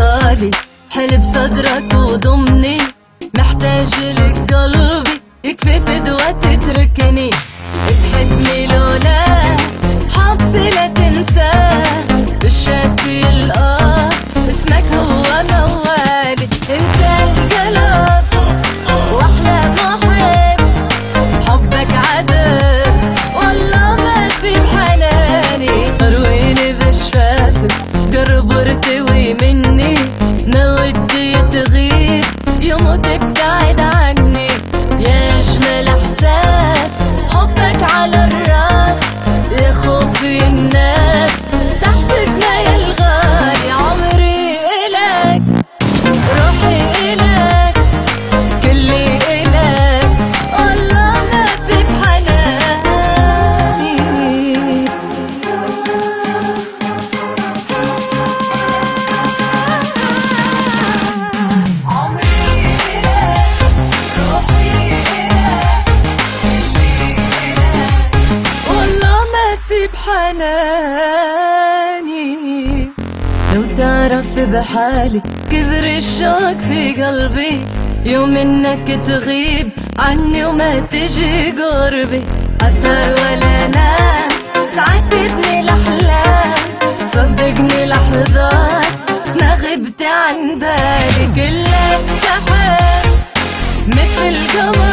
غالي. حل بصدرك وضمني. محتاج لك قلبي. يكفي فدوة تتركني. تحبني لولا يوم في بحناني لو تعرف بحالي كبر الشوق في قلبي يوم إنك تغيب عني وما تجي قربي. أثر ولا نام ساعات تبني الاحلام صدقني لحظات ما غبت عن بالي. كلك سحاب مثل قمر